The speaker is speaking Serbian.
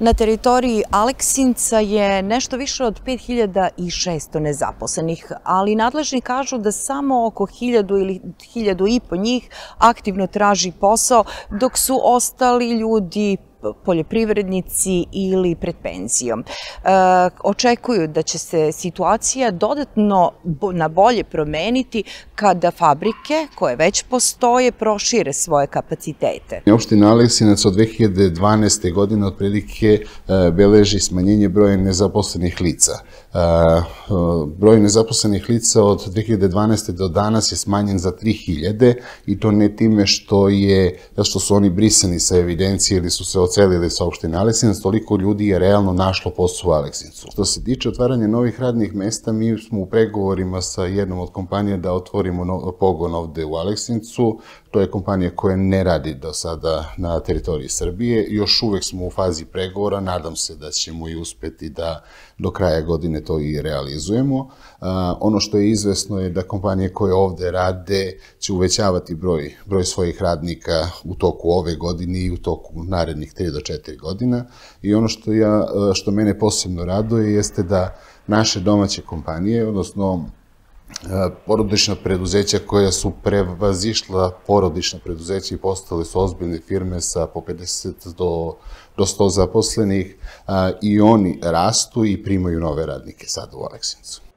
Na teritoriji Aleksinca je nešto više od 5600 nezaposlenih, ali nadležni kažu da samo oko 1000 ili 1000 i po njih aktivno traži posao, dok su ostali ljudi poljoprivrednici ili pred penzijom. E, očekuju da će se situacija dodatno na bolje promeniti kada fabrike koje već postoje prošire svoje kapacitete. Opština Aleksinac od 2012. godine otprilike e, beleži smanjenje broja nezaposlenih lica. E, broj nezaposlenih lica od 2012. do danas je smanjen za 3000 i to ne time što je što su oni brisani sa evidencije ili su se ocelili sa opštine Aleksinac, toliko ljudi je realno našlo posao u Aleksincu. Što se tiče otvaranja novih radnih mesta, mi smo u pregovorima sa jednom od kompanija da otvorimo pogon ovde u Aleksincu. To je kompanija koja ne radi do sada na teritoriji Srbije. Još uvek smo u fazi pregovora, nadam se da ćemo i uspeti da do kraja godine to i realizujemo. Ono što je izvesno je da kompanije koje ovde rade će uvećavati broj, broj svojih radnika u toku ove godine i u toku narednih 3 do 4 godina. I ono što, ja, što mene posebno raduje jeste da naše domaće kompanije, odnosno porodična preduzeća koja su prevazišla porodična preduzeća i postale su ozbiljne firme sa po 50 do, do 100 zaposlenih i oni rastu i primaju nove radnike sada u Aleksincu.